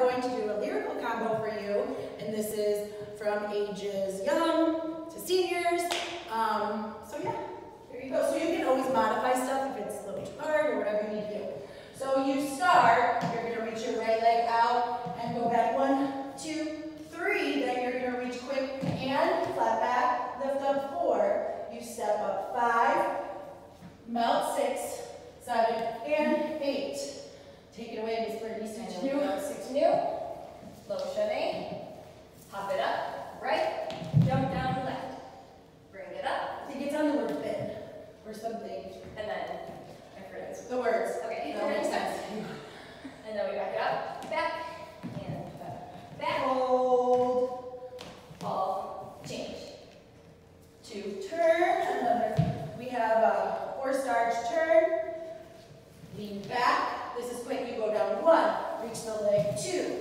going to do a lyrical combo for you, and this is from ages young to seniors. Um, so yeah, here you go. So you can always modify stuff if it's a little too hard or whatever you need to do. So you start, you're gonna reach your right leg out and go back one, two, three. Then you're gonna reach quick and flat back, lift up four. You step up five, melt six, seven, and Lean back. This is when You go down one. Reach the leg two.